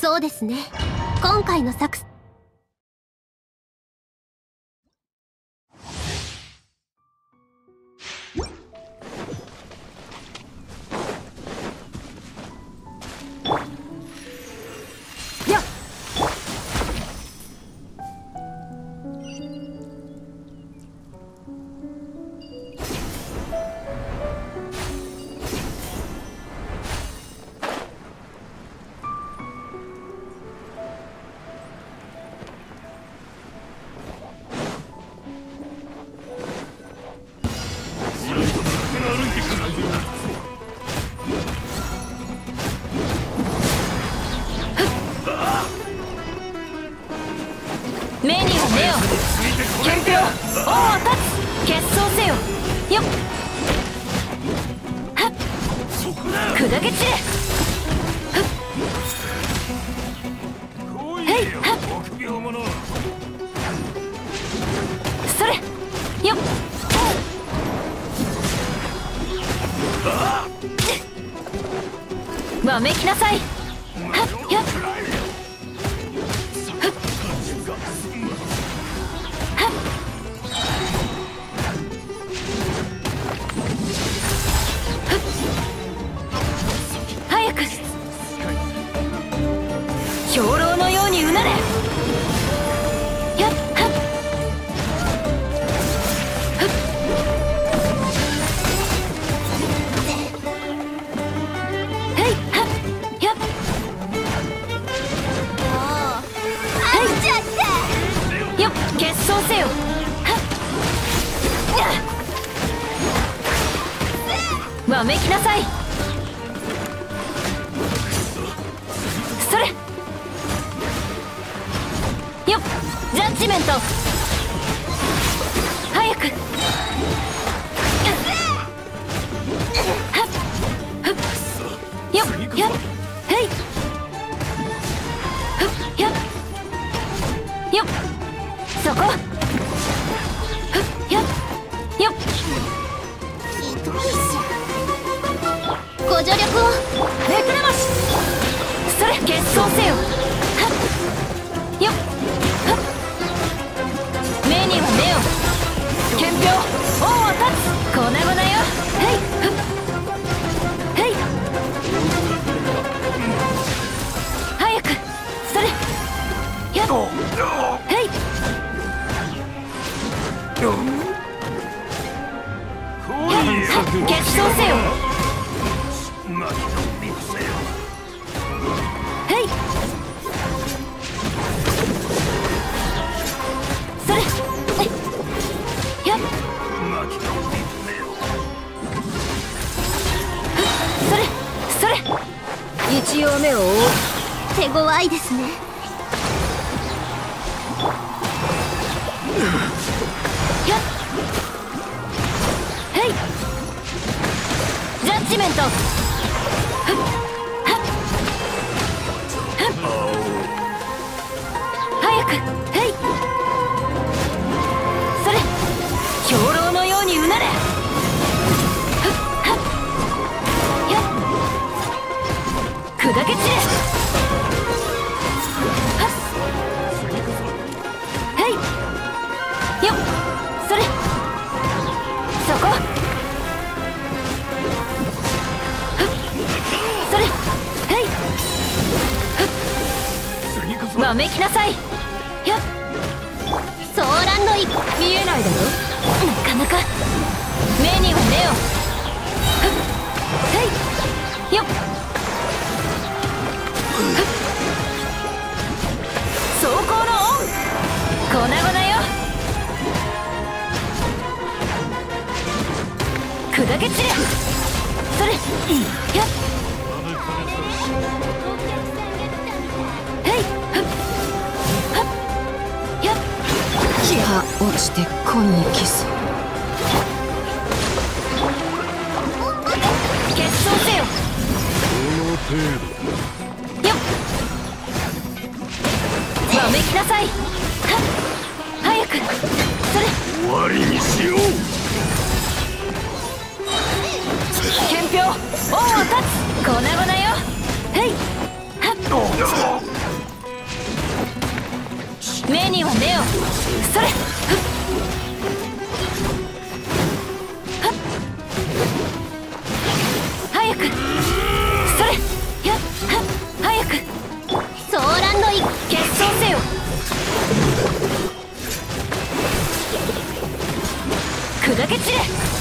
そうですね。今回の作目には目を。憲兵王を立つ。決闘せよ。よっ。はっ。砕け散れ。へいはっ。それ。よっ。わめきなさい。はっやっっわめきなさい。それ。よっ。ジャッジメント。早く。はっ。ふっ。よっ。やっ。へい。ふっ。やっ。よっ。そこ。れ決闘両目を覆う。手強いですね。やっ。へい。ジャッジメント。砕け散れはっ。へいよっそれ。そこふっそれ。へいふっわめきなさいやっソーランドイ見えないだろなかなか目には目をふっへい。よっ。走行のオン粉々よ砕け散れ。それやっへい。ふっ。はっ。やっ。気が落ちて今にキスそれ。ふっはっ早く。それ。やっはっ早く。ソーランド一決闘せよ。砕け散れ。